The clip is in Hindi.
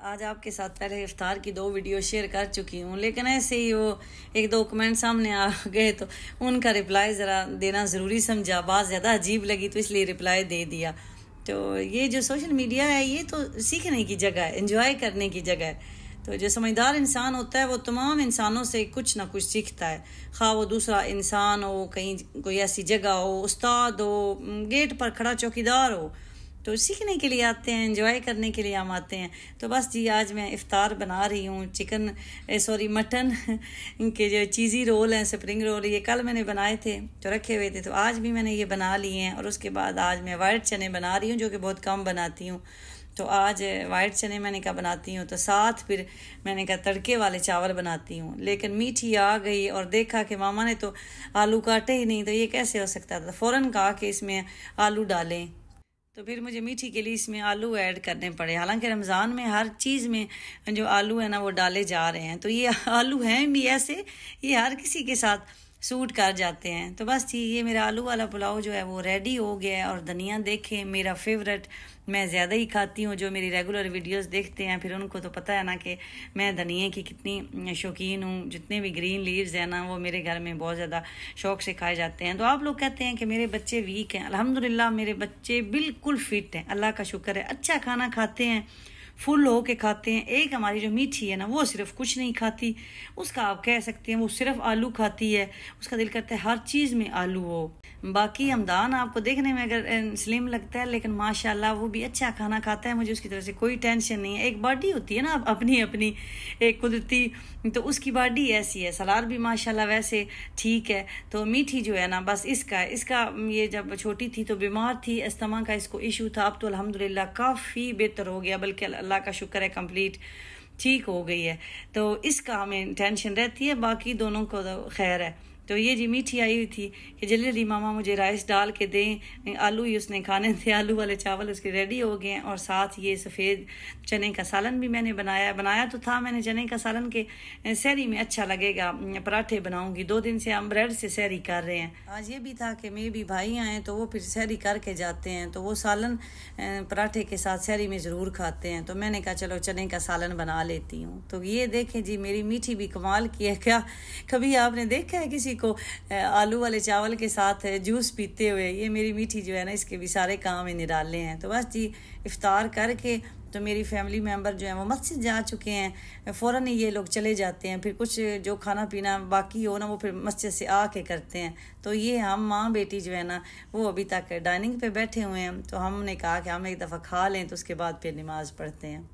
आज आपके साथ पहले इफ्तार की दो वीडियो शेयर कर चुकी हूँ, लेकिन ऐसे ही वो एक दो कमेंट सामने आ गए तो उनका रिप्लाई ज़रा देना ज़रूरी समझा। बात ज़्यादा अजीब लगी तो इसलिए रिप्लाई दे दिया। तो ये जो सोशल मीडिया है, ये तो सीखने की जगह है इंजॉय करने की जगह है। तो जो समझदार इंसान होता है, वो तमाम इंसानों से कुछ ना कुछ सीखता है। खा वो दूसरा इंसान हो, कहीं कोई ऐसी जगह हो, उस्ताद हो गेट पर खड़ा चौकीदार हो तो सीखने के लिए आते हैं एंजॉय करने के लिए हम आते हैं। तो बस जी, आज मैं इफ़ार बना रही हूँ, चिकन सॉरी मटन के जो चीज़ी रोल हैं स्प्रिंग रोल ये कल मैंने बनाए थे जो रखे हुए थे। तो आज भी मैंने ये बना लिए हैं, और उसके बाद आज मैं वाइट चने बना रही हूँ, जो कि बहुत कम बनाती हूँ। तो आज वाइट चने मैंने कहा बनाती हूँ तो साथ फिर मैंने कहा तड़के वाले चावल बनाती हूँ। लेकिन मीठी आ गई, और देखा कि मामा ने तो आलू काटे ही नहीं तो ये कैसे हो सकता था? फ़ौरन कहा कि इसमें आलू डालें। तो फिर मुझे मीठी के लिए इसमें आलू ऐड करने पड़े। हालाँकि रमज़ान में हर चीज़ में जो आलू है ना, वो डाले जा रहे हैं। तो ये आलू हैं भी ऐसे, ये हर किसी के साथ सूट कर जाते हैं। तो बस जी, ये मेरा आलू वाला पुलाव जो है वो रेडी हो गया है और धनिया देखें, मेरा फेवरेट मैं ज़्यादा ही खाती हूँ, जो मेरी रेगुलर वीडियोस देखते हैं। फिर उनको तो पता है ना कि मैं धनिए की कितनी शौकीन हूँ, जितने भी ग्रीन लीव्स हैं ना, वो मेरे घर में बहुत ज़्यादा शौक से खाए जाते हैं। तो आप लोग कहते हैं कि मेरे बच्चे वीक हैं। अलहमदिल्ला मेरे बच्चे बिल्कुल फिट हैं। अल्लाह का शुक्र है अच्छा खाना खाते हैं। फुल हो के खाते हैं। एक हमारी जो मीठी है ना वो सिर्फ़ कुछ नहीं खाती। उसका आप कह सकते हैं वो सिर्फ़ आलू खाती है। उसका दिल करता है हर चीज़ में आलू हो। बाकी हमदान आपको देखने में अगर स्लिम लगता है लेकिन माशाल्लाह वो भी अच्छा खाना खाता है मुझे उसकी तरफ़ से कोई टेंशन नहीं है। एक बॉडी होती है ना अपनी अपनी एक कुदरती तो उसकी बॉडी ऐसी है। सलार भी माशाल्लाह वैसे ठीक है। तो मीठी जो है ना बस इसका इसका ये जब छोटी थी तो बीमार थी अस्थमा का इसको इशू था। अब तो अल्हम्दुलिल्लाह काफ़ी बेहतर हो गया बल्कि अल्लाह का शुक्र है कंप्लीट ठीक हो गई है। तो इसका हमें टेंशन रहती है, बाकी दोनों को तो खैर है। तो ये जी मीठी आई हुई थी कि जल्दी जल्दी मामा मुझे राइस डाल के दें, आलू ही उसने खाने थे, आलू वाले चावल उसके रेडी हो गए और साथ ये सफ़ेद चने का सालन भी मैंने बनाया बनाया तो था मैंने चने का सालन के सहरी में अच्छा लगेगा पराठे बनाऊँगी, दो दिन से हम ब्रेड से सहरी कर रहे हैं। आज ये भी था कि मेरे भी भाई आए तो वो फिर सहरी करके जाते हैं तो वो सालन पराठे के साथ सहरी में ज़रूर खाते हैं तो मैंने कहा चलो चने का सालन बना लेती हूँ। तो ये देखें जी, मेरी मीठी भी कमाल की है, क्या कभी आपने देखा है किसी को आलू वाले चावल के साथ जूस पीते हुए, ये मेरी मीठी जो है ना, इसके भी सारे काम ही निराले हैं। तो बस जी, इफ्तार करके तो मेरी फैमिली मेंबर जो है, वो मस्जिद जा चुके हैं। फ़ौर ही ये लोग चले जाते हैं। फिर कुछ जो खाना पीना बाकी हो ना, वो फिर मस्जिद से आके करते हैं। तो ये हम माँ बेटी जो है ना, वो अभी तक डाइनिंग पे बैठे हुए हैं। तो हमने कहा कि हम एक दफ़ा खा लें तो उसके बाद फिर नमाज़ पढ़ते हैं।